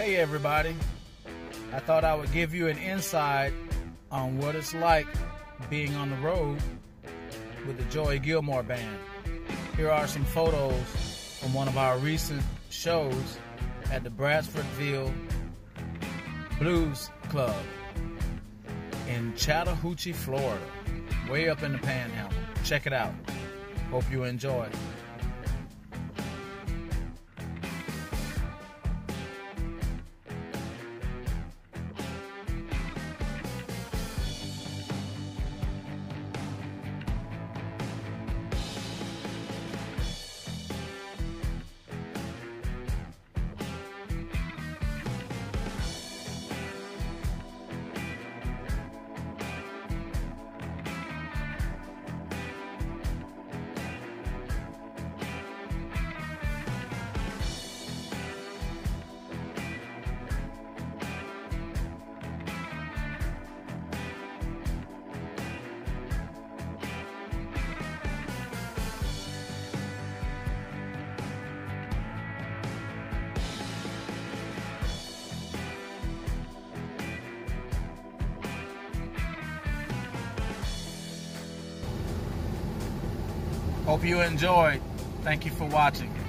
Hey everybody. I thought I would give you an insight on what it's like being on the road with the Joey Gilmore Band. Here are some photos from one of our recent shows at the Bradfordville Blues Club in Chattahoochee, Florida, way up in the panhandle. Check it out. Hope you enjoy. Hope you enjoyed. Thank you for watching.